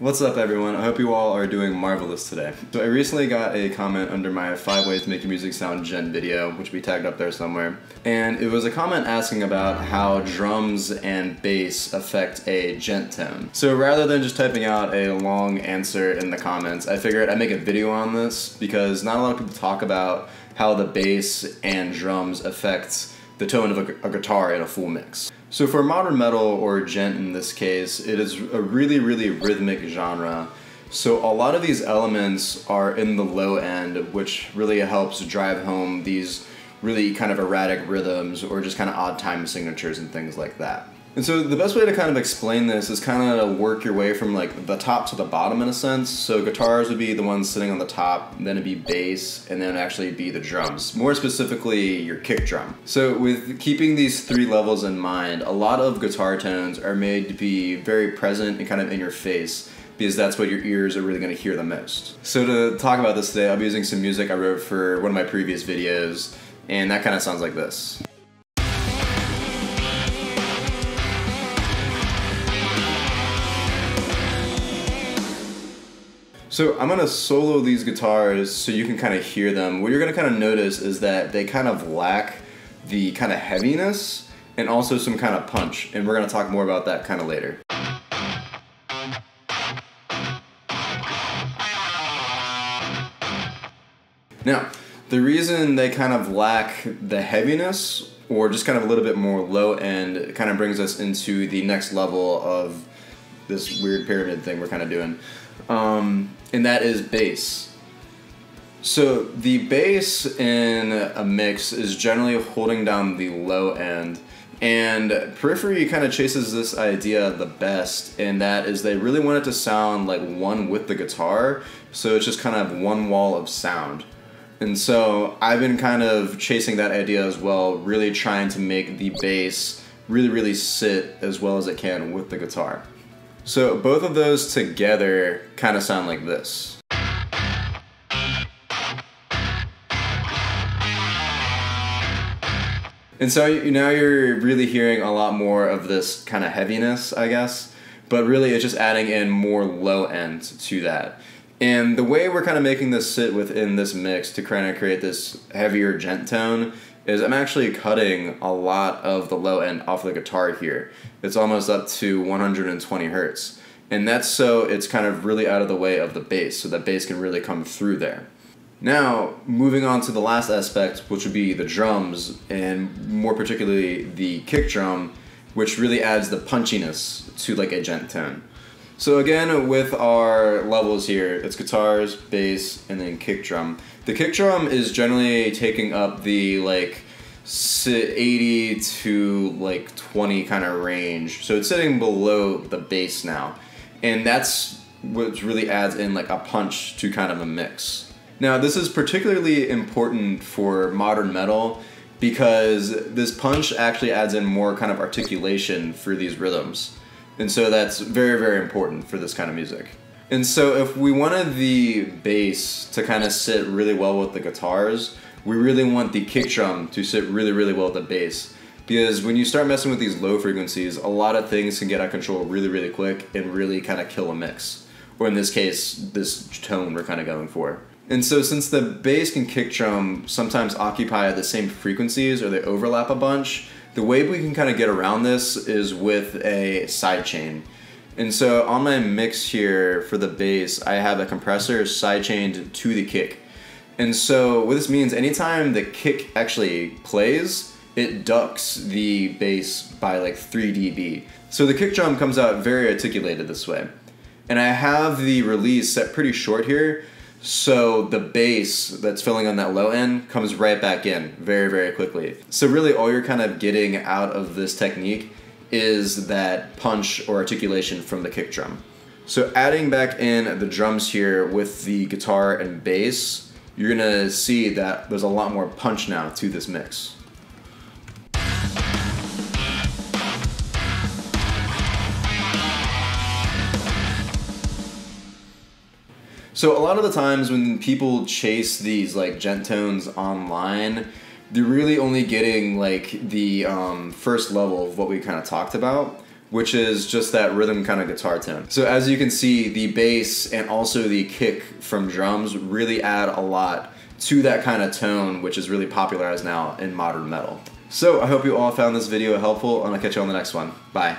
What's up, everyone? I hope you all are doing marvelous today. So I recently got a comment under my five ways to make your music sound djent video, which we tagged up there somewhere. And it was a comment asking about how drums and bass affect a djent tone. So rather than just typing out a long answer in the comments, I figured I'd make a video on this because not a lot of people talk about how the bass and drums affect the tone of a, a guitar in a full mix. So for modern metal or djent in this case, it is a really, really rhythmic genre. So a lot of these elements are in the low end, which really helps drive home these really kind of erratic rhythms or just kind of odd time signatures and things like that. And so the best way to kind of explain this is kind of work your way from like the top to the bottom in a sense. So guitars would be the ones sitting on the top, then it'd be bass, and then actually be the drums. More specifically, your kick drum. So with keeping these three levels in mind, a lot of guitar tones are made to be very present and kind of in your face because that's what your ears are really going to hear the most. So to talk about this today, I'll be using some music I wrote for one of my previous videos, and that kind of sounds like this. So I'm gonna solo these guitars so you can kind of hear them. What you're gonna kind of notice is that they kind of lack the kind of heaviness and also some kind of punch. And we're gonna talk more about that kind of later. Now, the reason they kind of lack the heaviness or just kind of a little bit more low end kind of brings us into the next level of this weird pyramid thing we're kind of doing um, and that is bass. So the bass in a mix is generally holding down the low end, and Periphery kind of chases this idea the best, and that is they really want it to sound like one with the guitar, so it's just kind of one wall of sound. And so I've been kind of chasing that idea as well, really trying to make the bass really, really sit as well as it can with the guitar. So both of those together kind of sound like this. And so you, now you're really hearing a lot more of this kind of heaviness, I guess, but really it's just adding in more low end to that. And the way we're kind of making this sit within this mix to kind of create this heavier djent tone is I'm actually cutting a lot of the low end off the guitar here. It's almost up to 120 hertz. And that's so it's kind of really out of the way of the bass, so that bass can really come through there. Now, moving on to the last aspect, which would be the drums, and more particularly the kick drum, which really adds the punchiness to like a djent tone. So again, with our levels here, it's guitars, bass, and then kick drum. The kick drum is generally taking up the like 80 to like 20 kind of range. So it's sitting below the bass now. And that's what really adds in like a punch to kind of a mix. Now, this is particularly important for modern metal because this punch actually adds in more kind of articulation for these rhythms. And so that's very, very important for this kind of music. And so if we wanted the bass to kind of sit really well with the guitars, we really want the kick drum to sit really, really well with the bass. Because when you start messing with these low frequencies, a lot of things can get out of control really, really quick and really kind of kill a mix. Or in this case, this tone we're kind of going for. And so since the bass and kick drum sometimes occupy the same frequencies or they overlap a bunch, the way we can kind of get around this is with a sidechain. And so on my mix here for the bass, I have a compressor sidechained to the kick. And so what this means, anytime the kick actually plays, it ducks the bass by like 3 dB. So the kick drum comes out very articulated this way. And I have the release set pretty short here, so the bass that's filling on that low end comes right back in very, very quickly. So really all you're kind of getting out of this technique is that punch or articulation from the kick drum. So adding back in the drums here with the guitar and bass, you're gonna see that there's a lot more punch now to this mix. So a lot of the times when people chase these like djent tones online, they're really only getting like the um, first level of what we kind of talked about. which is just that rhythm kind of guitar tone. So as you can see, the bass and also the kick from drums really add a lot to that kind of tone, which is really popularized now in modern metal. So I hope you all found this video helpful, and I'll catch you on the next one. Bye.